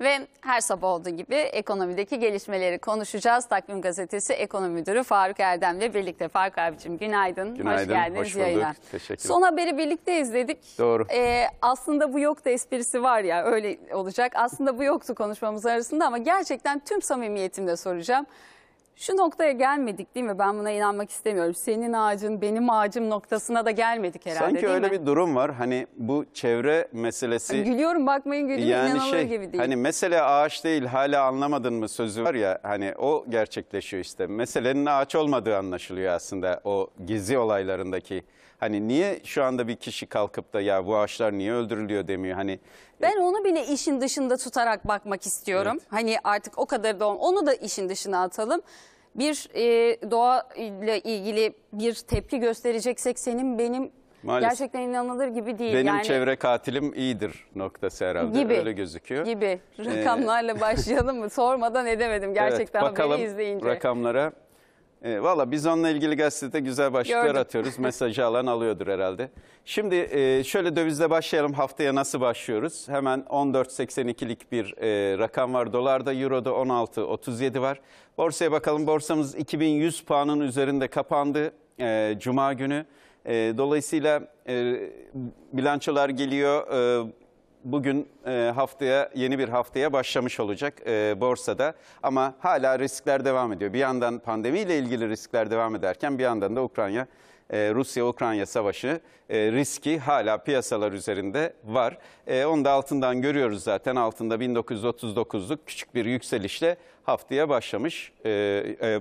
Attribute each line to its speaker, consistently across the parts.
Speaker 1: Ve her sabah olduğu gibi ekonomideki gelişmeleri konuşacağız. Takvim Gazetesi Ekonomi Müdürü Faruk Erdem'le birlikte. Faruk abicim günaydın.
Speaker 2: Günaydın,
Speaker 1: Hoş geldiniz
Speaker 2: hoş bulduk.
Speaker 1: yayına.
Speaker 2: Teşekkür
Speaker 1: Son haberi birlikte izledik.
Speaker 2: Doğru.
Speaker 1: Ee, aslında bu yoktu esprisi var ya öyle olacak. Aslında bu yoktu konuşmamız arasında ama gerçekten tüm samimiyetimle soracağım. Şu noktaya gelmedik değil mi? Ben buna inanmak istemiyorum. Senin ağacın benim ağacım noktasına da gelmedik herhalde
Speaker 2: Sanki
Speaker 1: değil
Speaker 2: öyle
Speaker 1: mi?
Speaker 2: bir durum var. Hani bu çevre meselesi
Speaker 1: Gülüyorum bakmayın gülüyorum
Speaker 2: yani
Speaker 1: inanılır
Speaker 2: şey
Speaker 1: gibi değil.
Speaker 2: hani mesele ağaç değil hala anlamadın mı sözü var ya hani o gerçekleşiyor işte. Meselenin ağaç olmadığı anlaşılıyor aslında o gezi olaylarındaki. Hani niye şu anda bir kişi kalkıp da ya bu ağaçlar niye öldürülüyor demiyor hani
Speaker 1: Ben onu bile işin dışında tutarak bakmak istiyorum. Hani artık o kadar da onu da işin dışına atalım. Bir e, doğa ile ilgili bir tepki göstereceksek senin benim
Speaker 2: Maalesef.
Speaker 1: gerçekten inanılır gibi değil.
Speaker 2: benim
Speaker 1: yani,
Speaker 2: çevre katilim iyidir noktası herhalde
Speaker 1: gibi,
Speaker 2: öyle gözüküyor.
Speaker 1: Gibi. Rakamlarla başlayalım mı? Sormadan edemedim gerçekten
Speaker 2: evet, bakalım
Speaker 1: haberi izleyince.
Speaker 2: rakamlara. E, Valla biz onunla ilgili gazetede güzel başlıklar
Speaker 1: Gördüm.
Speaker 2: atıyoruz. Mesajı alan alıyordur herhalde. Şimdi e, şöyle dövizle başlayalım. Haftaya nasıl başlıyoruz? Hemen 14.82'lik bir e, rakam var. Dolarda, Euro'da 16.37 var. Borsaya bakalım. Borsamız 2100 puanın üzerinde kapandı e, Cuma günü. E, dolayısıyla e, bilançolar geliyor. E, Bugün e, haftaya yeni bir haftaya başlamış olacak e, borsada ama hala riskler devam ediyor. Bir yandan pandemiyle ilgili riskler devam ederken bir yandan da Ukrayna e, Rusya-Ukrayna savaşı riski hala piyasalar üzerinde var. E, onu da altından görüyoruz zaten. Altında 1939'luk küçük bir yükselişle haftaya başlamış.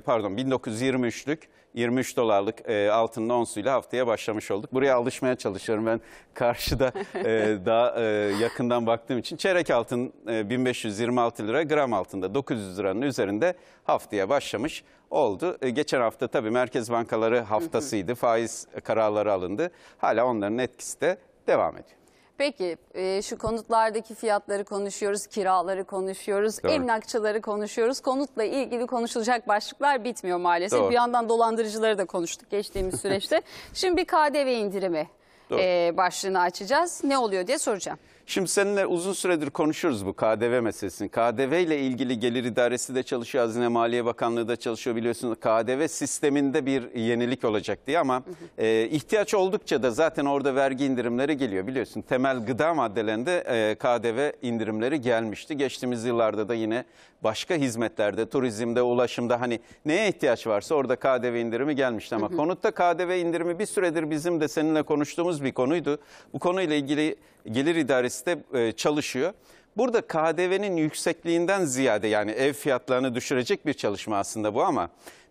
Speaker 2: Pardon 1923'lük 23 dolarlık e, altının onsuyla haftaya başlamış olduk. Buraya alışmaya çalışıyorum ben karşıda e, daha e, yakından baktığım için. Çeyrek altın e, 1526 lira, gram altında 900 liranın üzerinde haftaya başlamış oldu. E, geçen hafta tabii merkez bankaları haftasıydı, faiz kararları alındı. Hala onların etkisi de devam ediyor.
Speaker 1: Peki e, şu konutlardaki fiyatları konuşuyoruz, kiraları konuşuyoruz,
Speaker 2: Doğru.
Speaker 1: emlakçıları konuşuyoruz. Konutla ilgili konuşulacak başlıklar bitmiyor maalesef.
Speaker 2: Doğru.
Speaker 1: Bir yandan dolandırıcıları da konuştuk geçtiğimiz süreçte. Şimdi bir KDV indirimi
Speaker 2: Doğru.
Speaker 1: e, başlığını açacağız. Ne oluyor diye soracağım.
Speaker 2: Şimdi seninle uzun süredir konuşuyoruz bu KDV meselesini. KDV ile ilgili Gelir İdaresi de çalışıyor, Hazine Maliye Bakanlığı da çalışıyor biliyorsunuz. KDV sisteminde bir yenilik olacak diye ama e, ihtiyaç oldukça da zaten orada vergi indirimleri geliyor biliyorsun. Temel gıda maddelerinde e, KDV indirimleri gelmişti. Geçtiğimiz yıllarda da yine başka hizmetlerde, turizmde, ulaşımda hani neye ihtiyaç varsa orada KDV indirimi gelmişti. Ama konutta KDV indirimi bir süredir bizim de seninle konuştuğumuz bir konuydu. Bu konuyla ilgili Gelir İdaresi de e, çalışıyor. Burada KDV'nin yüksekliğinden ziyade yani ev fiyatlarını düşürecek bir çalışma aslında bu ama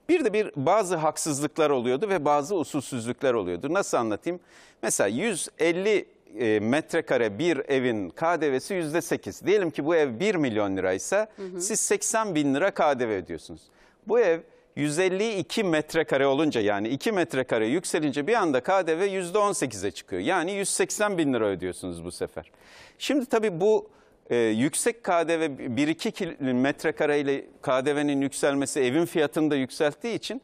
Speaker 2: bir de bir bazı haksızlıklar oluyordu ve bazı usulsüzlükler oluyordu. Nasıl anlatayım? Mesela 150 e, metrekare bir evin KDV'si yüzde 8. Diyelim ki bu ev 1 milyon liraysa siz 80 bin lira KDV ödüyorsunuz. Bu ev 152 metrekare olunca yani 2 metrekare yükselince bir anda KDV %18'e çıkıyor. Yani 180 bin lira ödüyorsunuz bu sefer. Şimdi tabii bu e, yüksek KDV 1-2 metrekare ile KDV'nin yükselmesi evin fiyatını da yükselttiği için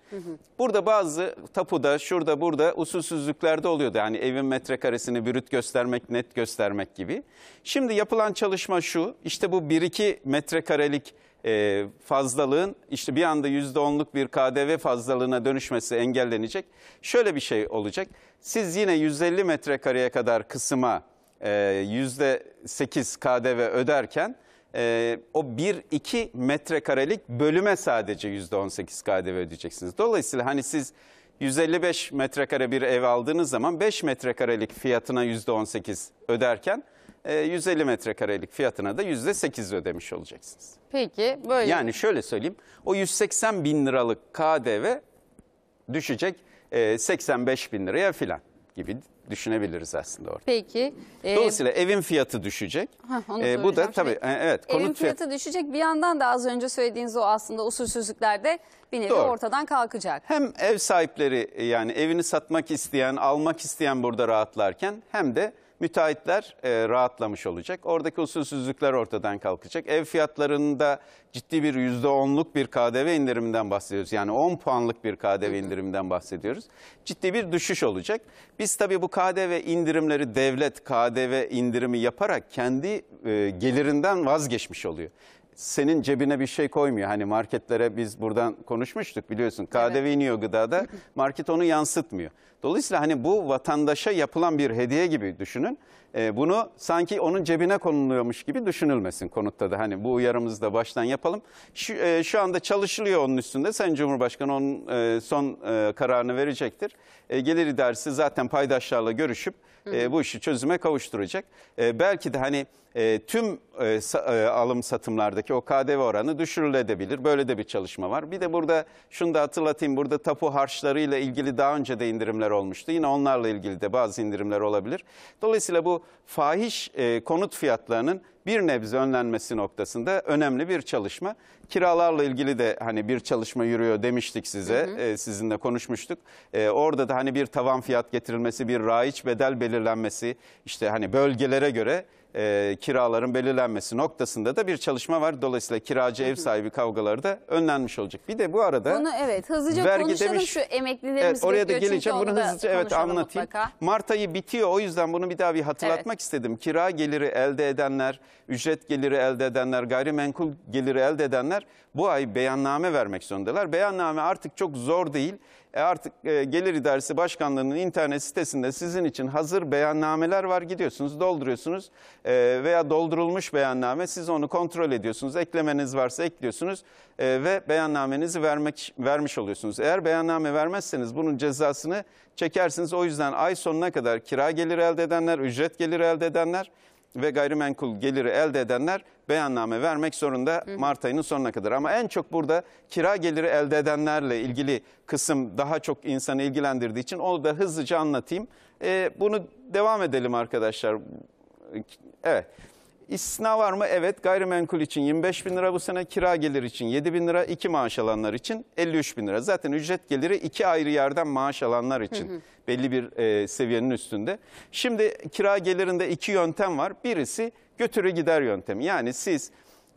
Speaker 2: burada bazı tapuda şurada burada usulsüzlükler de oluyordu. Yani evin metrekaresini brüt göstermek net göstermek gibi. Şimdi yapılan çalışma şu işte bu 1-2 metrekarelik e, fazlalığın işte bir anda %10'luk bir KDV fazlalığına dönüşmesi engellenecek. Şöyle bir şey olacak. Siz yine 150 metrekareye kadar kısıma e, %8 KDV öderken e, o 1-2 metrekarelik bölüme sadece %18 KDV ödeyeceksiniz. Dolayısıyla hani siz 155 metrekare bir ev aldığınız zaman 5 metrekarelik fiyatına %18 öderken e, 150 metrekarelik fiyatına da %8 ödemiş olacaksınız.
Speaker 1: Peki böyle.
Speaker 2: Yani şöyle söyleyeyim o 180 bin liralık KDV düşecek e, 85 bin liraya filan gibi düşünebiliriz aslında orada.
Speaker 1: Peki. e,
Speaker 2: Dolayısıyla evin fiyatı düşecek.
Speaker 1: Hah, onu
Speaker 2: E, bu da tabii
Speaker 1: Şimdi
Speaker 2: e, evet
Speaker 1: Evin
Speaker 2: konut fiyatı.
Speaker 1: fiyatı düşecek bir yandan da az önce söylediğiniz o aslında usulsüzlükler de bir nevi
Speaker 2: Doğru.
Speaker 1: ortadan kalkacak.
Speaker 2: Hem ev sahipleri yani evini satmak isteyen, almak isteyen burada rahatlarken hem de müteahhitler e, rahatlamış olacak. Oradaki usulsüzlükler ortadan kalkacak. Ev fiyatlarında ciddi bir %10'luk bir KDV indiriminden bahsediyoruz. Yani 10 puanlık bir KDV indiriminden bahsediyoruz. Ciddi bir düşüş olacak. Biz tabii bu KDV indirimleri devlet KDV indirimi yaparak kendi e, gelirinden vazgeçmiş oluyor senin cebine bir şey koymuyor. Hani marketlere biz buradan konuşmuştuk biliyorsun. KDV iniyor gıdada. Market onu yansıtmıyor. Dolayısıyla hani bu vatandaşa yapılan bir hediye gibi düşünün. Ee, bunu sanki onun cebine konuluyormuş gibi düşünülmesin konutta da. Hani bu uyarımızı da baştan yapalım. Şu, e, şu anda çalışılıyor onun üstünde. Sayın Cumhurbaşkanı onun e, son e, kararını verecektir. E, Gelir İdaresi zaten paydaşlarla görüşüp e, bu işi çözüme kavuşturacak. E, belki de hani e, tüm e, sa- e, alım satımlardaki o KDV oranı düşürülebilir. Böyle de bir çalışma var. Bir de burada şunu da hatırlatayım. Burada tapu harçlarıyla ilgili daha önce de indirimler olmuştu. Yine onlarla ilgili de bazı indirimler olabilir. Dolayısıyla bu fahiş e, konut fiyatlarının bir nebze önlenmesi noktasında önemli bir çalışma. Kiralarla ilgili de hani bir çalışma yürüyor demiştik size. E, sizinle konuşmuştuk. E, orada da hani bir tavan fiyat getirilmesi, bir raiç bedel belirlenmesi, işte hani bölgelere göre e, kiraların belirlenmesi noktasında da bir çalışma var. Dolayısıyla kiracı ev sahibi kavgaları da önlenmiş olacak. Bir de bu arada
Speaker 1: Bunu evet hızlıca
Speaker 2: vergi
Speaker 1: konuşalım
Speaker 2: demiş-
Speaker 1: şu emeklilerimiz
Speaker 2: Evet, oraya da geleceğim. Bunu hızlıca evet anlatayım.
Speaker 1: mutlaka.
Speaker 2: Mart ayı bitiyor. O yüzden bunu bir daha bir hatırlatmak istedim. Kira geliri elde edenler, ücret geliri elde edenler, gayrimenkul geliri elde edenler bu ay beyanname vermek zorundalar. Beyanname artık çok zor değil. E artık e, Gelir İdaresi Başkanlığı'nın internet sitesinde sizin için hazır beyannameler var. Gidiyorsunuz, dolduruyorsunuz E, veya doldurulmuş beyanname. Siz onu kontrol ediyorsunuz. Eklemeniz varsa ekliyorsunuz e, ve beyannamenizi vermek vermiş oluyorsunuz. Eğer beyanname vermezseniz bunun cezasını çekersiniz. O yüzden ay sonuna kadar kira geliri elde edenler, ücret geliri elde edenler ve gayrimenkul geliri elde edenler beyanname vermek zorunda Mart ayının sonuna kadar. Ama en çok burada kira geliri elde edenlerle ilgili kısım daha çok insanı ilgilendirdiği için onu da hızlıca anlatayım. Ee, bunu devam edelim arkadaşlar. Evet. İstisna var mı? Evet. Gayrimenkul için 25 bin lira bu sene, kira geliri için 7 bin lira, iki maaş alanlar için 53 bin lira. Zaten ücret geliri iki ayrı yerden maaş alanlar için belli bir e, seviyenin üstünde. Şimdi kira gelirinde iki yöntem var. Birisi götürü gider yöntemi. Yani siz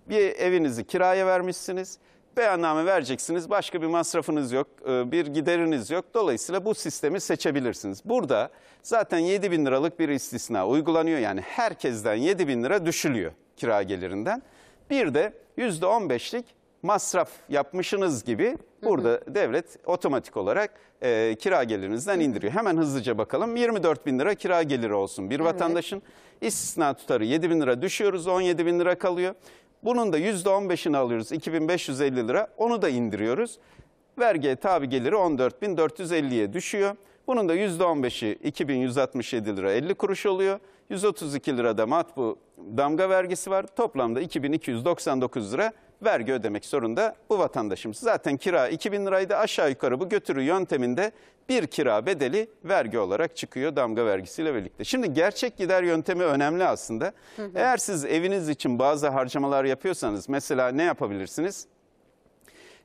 Speaker 2: bir evinizi kiraya vermişsiniz. Beyanname vereceksiniz. Başka bir masrafınız yok, e, bir gideriniz yok. Dolayısıyla bu sistemi seçebilirsiniz. Burada zaten 7 bin liralık bir istisna uygulanıyor. Yani herkesten 7 bin lira düşülüyor kira gelirinden. Bir de %15'lik masraf yapmışsınız gibi burada devlet otomatik olarak e, kira gelirinizden indiriyor. Hemen hızlıca bakalım. 24 bin lira kira geliri olsun bir vatandaşın. istisna tutarı 7 bin lira düşüyoruz 17 bin lira kalıyor. Bunun da %15'ini alıyoruz 2550 lira onu da indiriyoruz. Vergiye tabi geliri 14.450'ye düşüyor. Bunun da %15'i 2167 lira 50 kuruş oluyor. 132 lirada matbu damga vergisi var. Toplamda 2299 lira vergi ödemek zorunda bu vatandaşımız. Zaten kira 2000 liraydı aşağı yukarı bu götürü yönteminde bir kira bedeli vergi olarak çıkıyor damga vergisiyle birlikte. Şimdi gerçek gider yöntemi önemli aslında. Eğer siz eviniz için bazı harcamalar yapıyorsanız mesela ne yapabilirsiniz?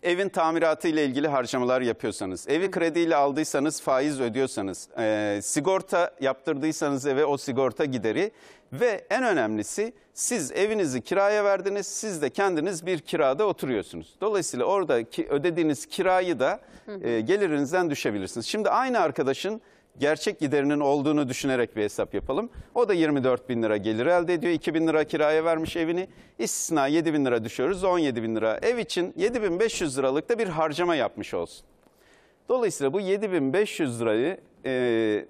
Speaker 2: Evin tamiratı ile ilgili harcamalar yapıyorsanız, evi krediyle aldıysanız faiz ödüyorsanız, e, sigorta yaptırdıysanız eve o sigorta gideri ve en önemlisi siz evinizi kiraya verdiniz, siz de kendiniz bir kirada oturuyorsunuz. Dolayısıyla oradaki ödediğiniz kirayı da e, gelirinizden düşebilirsiniz. Şimdi aynı arkadaşın gerçek giderinin olduğunu düşünerek bir hesap yapalım. O da 24 bin lira gelir elde ediyor. 2 bin lira kiraya vermiş evini. İstisna 7 bin lira düşüyoruz 17 bin lira. Ev için 7500 liralık da bir harcama yapmış olsun. Dolayısıyla bu 7500 lirayı e,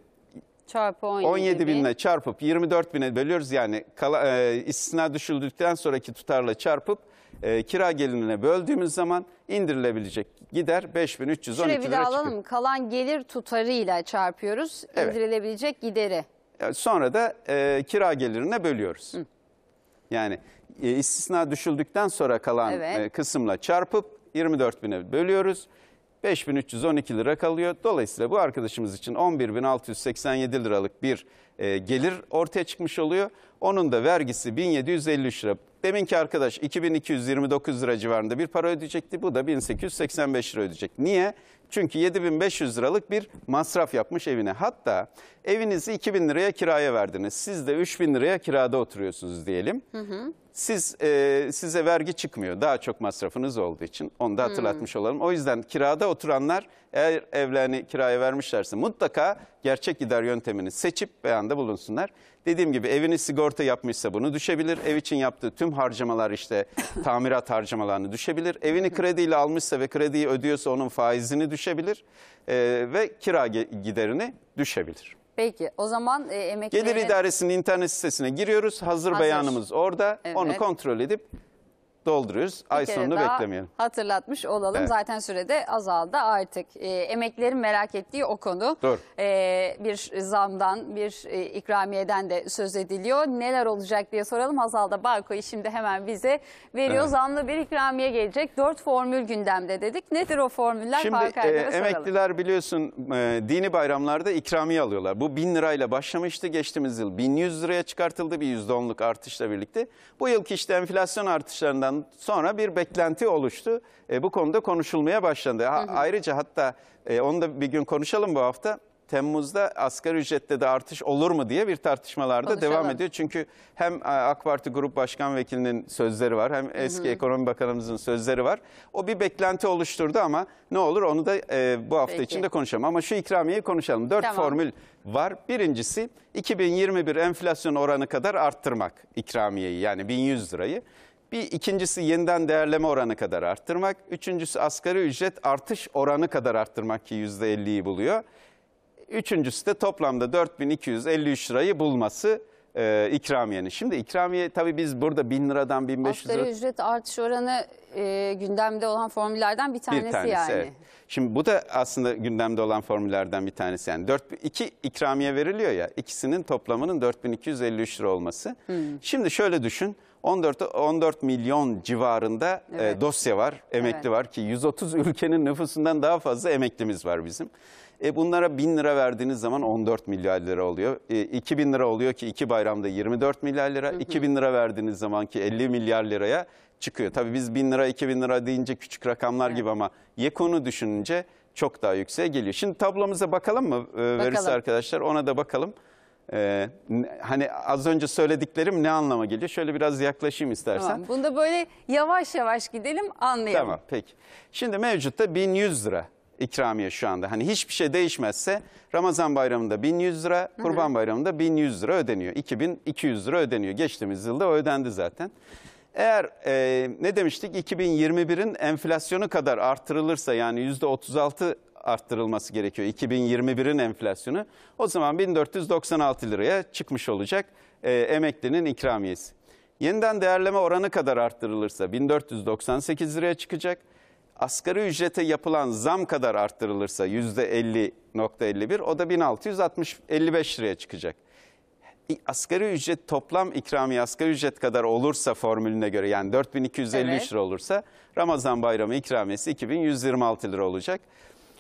Speaker 1: Çarpı 17,
Speaker 2: 17 binle çarpıp 24 bine bölüyoruz. Yani kala, e, istisna düşüldükten sonraki tutarla çarpıp e, kira gelirine böldüğümüz zaman indirilebilecek gider 5312
Speaker 1: Şuraya bir
Speaker 2: lira
Speaker 1: daha
Speaker 2: çıkıyor.
Speaker 1: alalım. Kalan gelir tutarıyla çarpıyoruz.
Speaker 2: Evet.
Speaker 1: indirilebilecek gideri.
Speaker 2: Sonra da e, kira gelirine bölüyoruz. Yani e, istisna düşüldükten sonra kalan
Speaker 1: Evet.
Speaker 2: e, kısımla çarpıp 24 bine bölüyoruz. 5312 lira kalıyor. Dolayısıyla bu arkadaşımız için 11.687 liralık bir e, gelir ortaya çıkmış oluyor. Onun da vergisi 1753 lira. Deminki arkadaş 2229 lira civarında bir para ödeyecekti. Bu da 1885 lira ödeyecek. Niye? Çünkü 7500 liralık bir masraf yapmış evine. Hatta evinizi 2000 liraya kiraya verdiniz. Siz de 3000 liraya kirada oturuyorsunuz diyelim. Siz e, size vergi çıkmıyor. Daha çok masrafınız olduğu için. Onu da hatırlatmış olalım. O yüzden kirada oturanlar eğer evlerini kiraya vermişlerse mutlaka gerçek gider yöntemini seçip beyanda bulunsunlar. Dediğim gibi evini sigorta yapmışsa bunu düşebilir. Ev için yaptığı tüm harcamalar işte tamirat harcamalarını düşebilir. Evini krediyle almışsa ve krediyi ödüyorsa onun faizini düşebilir. E, ve kira giderini düşebilir.
Speaker 1: Peki o zaman e, emeklilerin...
Speaker 2: Gelir İdaresi'nin internet sitesine giriyoruz. Hazır,
Speaker 1: Hazır.
Speaker 2: beyanımız orada.
Speaker 1: Evet.
Speaker 2: Onu kontrol edip dolduruyoruz. Ay
Speaker 1: Bir kere
Speaker 2: sonunu
Speaker 1: daha
Speaker 2: beklemeyelim.
Speaker 1: Hatırlatmış olalım.
Speaker 2: Evet.
Speaker 1: Zaten sürede azaldı artık. E, emeklilerin merak ettiği o konu.
Speaker 2: Dur.
Speaker 1: E, bir zamdan, bir e, ikramiyeden de söz ediliyor. Neler olacak diye soralım. Hazal da Barko'yu şimdi hemen bize veriyor.
Speaker 2: Evet.
Speaker 1: Zamlı bir ikramiye gelecek. Dört formül gündemde dedik. Nedir o formüller?
Speaker 2: Şimdi e,
Speaker 1: Erdoğan'a soralım.
Speaker 2: emekliler biliyorsun e, dini bayramlarda ikramiye alıyorlar. Bu 1000 lirayla başlamıştı. Geçtiğimiz yıl 1100 liraya çıkartıldı bir %10'luk artışla birlikte. Bu yılki işte enflasyon artışlarından sonra bir beklenti oluştu. E, bu konuda konuşulmaya başlandı. Ha- Ayrıca hatta e, onu da bir gün konuşalım bu hafta. Temmuz'da asgari ücrette de artış olur mu diye bir tartışmalarda
Speaker 1: Konuşalım.
Speaker 2: devam ediyor. Çünkü hem e, AK Parti Grup Başkan Vekilinin sözleri var hem eski Ekonomi Bakanımızın sözleri var. O bir beklenti oluşturdu ama ne olur onu da e, bu hafta
Speaker 1: Peki.
Speaker 2: içinde konuşalım. Ama şu ikramiyeyi konuşalım. Dört
Speaker 1: Tamam.
Speaker 2: formül var. Birincisi 2021 enflasyon oranı kadar arttırmak ikramiyeyi yani 1100 lirayı. Bir ikincisi yeniden değerleme oranı kadar arttırmak. Üçüncüsü asgari ücret artış oranı kadar arttırmak ki %50'yi buluyor. Üçüncüsü de toplamda 4253 lirayı bulması e, ikramiyenin. Şimdi ikramiye tabii biz burada 1000 liradan 1500 lira
Speaker 1: Asgari ücret artış oranı e, gündemde olan formüllerden bir tanesi,
Speaker 2: bir tanesi.
Speaker 1: yani.
Speaker 2: evet. Şimdi bu da aslında gündemde olan formüllerden bir tanesi. Yani 4, iki ikramiye veriliyor ya ikisinin toplamının 4253 lira olması.
Speaker 1: Hmm.
Speaker 2: Şimdi şöyle düşün 14, 14 milyon civarında e,
Speaker 1: Evet.
Speaker 2: dosya var, emekli
Speaker 1: Evet.
Speaker 2: var ki 130 ülkenin nüfusundan daha fazla emeklimiz var bizim. E bunlara 1000 lira verdiğiniz zaman 14 milyar lira oluyor. E, 2000 lira oluyor ki iki bayramda 24 milyar lira. 2000 lira verdiğiniz zaman ki 50 milyar liraya çıkıyor. Tabii biz 1000 lira 2000 lira deyince küçük rakamlar gibi ama YEKON'u düşününce çok daha yükseğe geliyor. Şimdi tablomuza bakalım mı e, verirse arkadaşlar ona da bakalım. E, ne- hani az önce söylediklerim ne anlama geliyor? Şöyle biraz yaklaşayım istersen.
Speaker 1: Tamam. Bunda böyle yavaş yavaş gidelim anlayalım.
Speaker 2: Tamam peki. Şimdi mevcutta 1100 lira ikramiye şu anda. Hani hiçbir şey değişmezse Ramazan bayramında 1100 lira, Kurban bayramında 1100 lira ödeniyor. 2200 lira ödeniyor. Geçtiğimiz yılda ödendi zaten. Eğer e, ne demiştik 2021'in enflasyonu kadar artırılırsa yani %36 arttırılması gerekiyor 2021'in enflasyonu. O zaman 1496 liraya çıkmış olacak e, emeklinin ikramiyesi. Yeniden değerleme oranı kadar arttırılırsa 1498 liraya çıkacak. Asgari ücrete yapılan zam kadar arttırılırsa %50.51 o da 1655 liraya çıkacak. Asgari ücret toplam ikramiye asgari ücret kadar olursa formülüne göre yani 4253
Speaker 1: Evet.
Speaker 2: lira olursa Ramazan bayramı ikramiyesi 2126 lira olacak.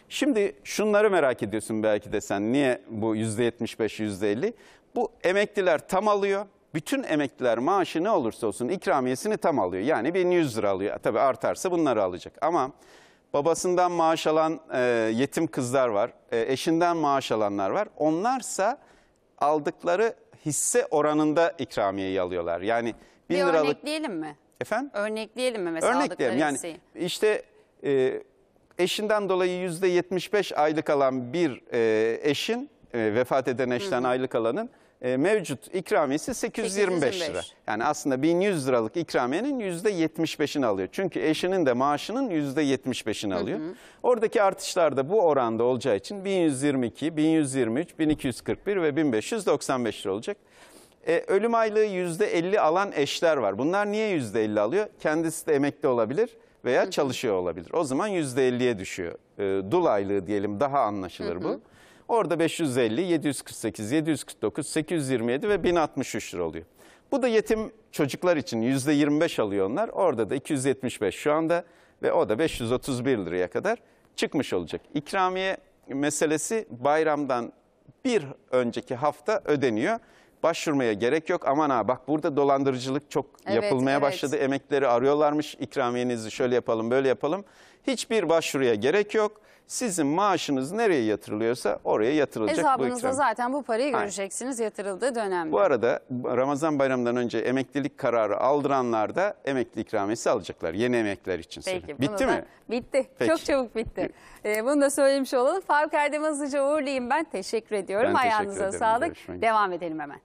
Speaker 2: Şimdi şunları merak ediyorsun belki de sen niye bu %75 %50? Bu emekliler tam alıyor. Bütün emekliler maaşı ne olursa olsun ikramiyesini tam alıyor. Yani 1100 lira alıyor. Tabii artarsa bunları alacak. Ama babasından maaş alan e, yetim kızlar var. E, eşinden maaş alanlar var. Onlarsa aldıkları hisse oranında ikramiyeyi alıyorlar. Yani 1000
Speaker 1: Bir
Speaker 2: liralık
Speaker 1: örnekleyelim mi?
Speaker 2: efendim
Speaker 1: Örnekleyelim mi mesela
Speaker 2: Örnek
Speaker 1: aldıkları
Speaker 2: diyelim yani
Speaker 1: hisseyi?
Speaker 2: işte e, eşinden dolayı yüzde 75 aylık alan bir e, eşin e, vefat eden eşten aylık alanın e, mevcut ikramiyesi 825, lira.
Speaker 1: 825.
Speaker 2: Yani aslında 1100 liralık ikramiyenin yüzde 75'ini alıyor. Çünkü eşinin de maaşının yüzde 75'ini alıyor. Oradaki artışlar da bu oranda olacağı için 1122, 1123, 1241 ve 1595 lira olacak. E, ölüm aylığı %50 alan eşler var. Bunlar niye %50 alıyor? Kendisi de emekli olabilir veya çalışıyor olabilir. O zaman %50'ye düşüyor. E, dul aylığı diyelim daha anlaşılır bu. Orada 550, 748, 749, 827 ve 1063 lira oluyor. Bu da yetim çocuklar için %25 alıyor onlar. Orada da 275 şu anda ve o da 531 liraya kadar çıkmış olacak. İkramiye meselesi bayramdan bir önceki hafta ödeniyor. Başvurmaya gerek yok. Aman ha bak burada dolandırıcılık çok
Speaker 1: Evet,
Speaker 2: yapılmaya
Speaker 1: evet.
Speaker 2: başladı. Emekleri arıyorlarmış. İkramiyenizi şöyle yapalım, böyle yapalım. Hiçbir başvuruya gerek yok. Sizin maaşınız nereye yatırılıyorsa oraya yatırılacak bu
Speaker 1: Hesabınızda
Speaker 2: ikram.
Speaker 1: zaten bu parayı
Speaker 2: Aynen.
Speaker 1: göreceksiniz yatırıldığı dönemde.
Speaker 2: Bu arada Ramazan bayramından önce emeklilik kararı aldıranlar da emekli ikramiyesi alacaklar. Yeni emekliler için.
Speaker 1: Peki, bunu
Speaker 2: Bitti
Speaker 1: da-
Speaker 2: mi?
Speaker 1: Bitti.
Speaker 2: Peki.
Speaker 1: Çok çabuk bitti. Ee, bunu da söylemiş olalım. Faruk Erdem'i hızlıca uğurlayayım ben. Teşekkür ediyorum.
Speaker 2: Ben teşekkür
Speaker 1: Ayağınıza
Speaker 2: ederim.
Speaker 1: sağlık.
Speaker 2: Görüşmek.
Speaker 1: Devam edelim hemen.